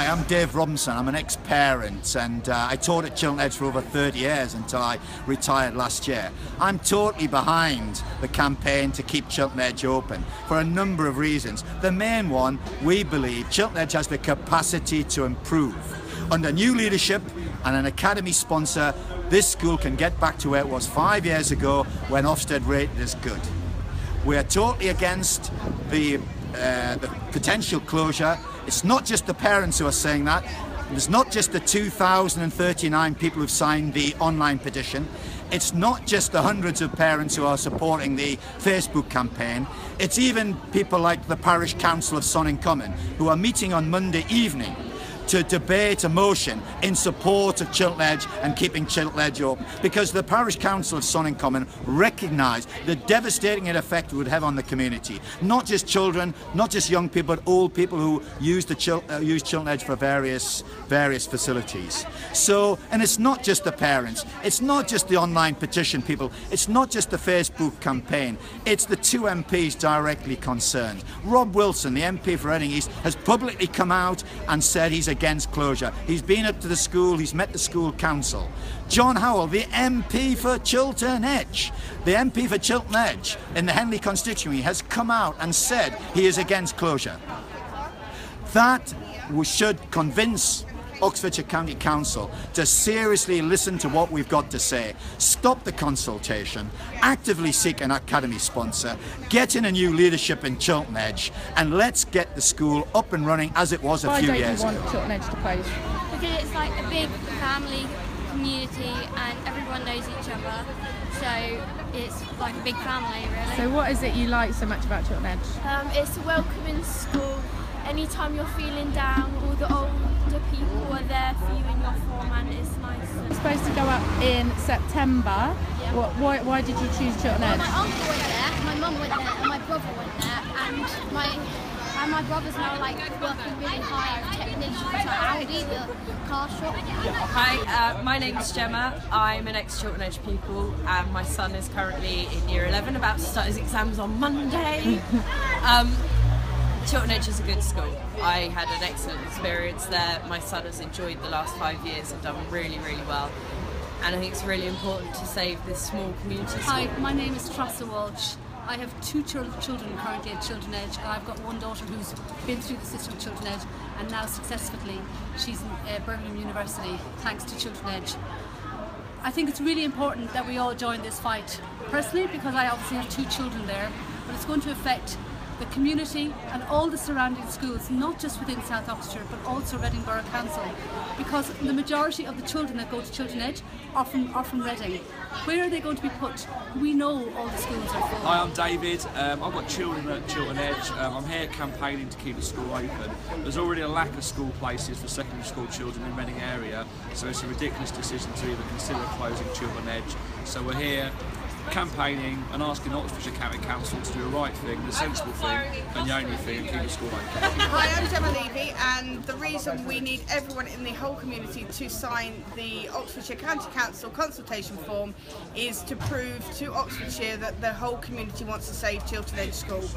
Hi, I'm Dave Robinson. I'm an ex-parent and uh, I taught at Chiltern Edge for over 30 years until I retired last year. I'm totally behind the campaign to keep Chiltern Edge open for a number of reasons. The main one, we believe Chiltern Edge has the capacity to improve. Under new leadership and an academy sponsor, this school can get back to where it was five years ago when Ofsted rated as good. We are totally against the, uh, the potential closure. It's not just the parents who are saying that. It's not just the 2,039 people who've signed the online petition. It's not just the hundreds of parents who are supporting the Facebook campaign. It's even people like the Parish Council of Sonning Common who are meeting on Monday evening to debate a motion in support of Chiltern Edge and keeping Chiltern Edge open because the Parish Council of Sonning Common recognised the devastating effect it would have on the community. Not just children, not just young people, but old people who use, the Chil uh, use for various, various facilities. So, and it's not just the parents, it's not just the online petition people, it's not just the Facebook campaign, it's the two MPs directly concerned. Rob Wilson, the MP for Reading East, has publicly come out and said he's against closure. He's been up to the school, he's met the school council. John Howell, the MP for Chiltern Edge, the MP for Chiltern Edge in the Henley constituency has come out and said he is against closure. That should convince Oxfordshire County Council to seriously listen to what we've got to say, stop the consultation, actively seek an academy sponsor, get in a new leadership in Chiltern Edge, and let's get the school up and running as it was a Why few don't years you ago. want Chiltern Edge to close? because it's like a big family community and everyone knows each other. So it's like a big family, really. So what is it you like so much about Chiltern Edge? Um, it's a welcoming school. Anytime you're feeling down, all the older people are there for you in your form, and it's nice. It's supposed to go up in September. Yeah. What, why, why did you choose Chiltern Well, my uncle went there, my mum went there, and my brother went there, and my and my brother's now like working really hard as a technician for Audi, the car shop. Hi, uh, my name's Gemma. I'm an ex-Chiltern Edge pupil and my son is currently in year 11, about to start his exams on Monday. um, Chiltern Edge is a good school. I had an excellent experience there. My son has enjoyed the last five years and done really, really well. And I think it's really important to save this small community. Hi, my name is Tressa Walsh. I have two chil- children currently at Chiltern Edge, and I've got one daughter who's been through the system at Chiltern Edge, and now successfully she's in uh, Birmingham University thanks to Chiltern Edge. I think it's really important that we all join this fight. Personally, because I obviously have two children there, but it's going to affect the community and all the surrounding schools, not just within South Oxfordshire, but also Reading Borough Council, because the majority of the children that go to Chiltern Edge are from, are from Reading. Where are they going to be put? We know all the schools are full. Hi, I'm David. Um, I've got children at Chiltern Edge. Um, I'm here campaigning to keep the school open. There's already a lack of school places for secondary school children in Reading area, so it's a ridiculous decision to even consider closing Chiltern Edge. So we're here campaigning and asking Oxfordshire County Council to do the right thing, the sensible thing, and the only thing, and keep the school open. Hi, I'm Gemma Levy, and the reason we need everyone in the whole community to sign the Oxfordshire County Council consultation form is to prove to Oxfordshire that the whole community wants to save Chiltern Edge School.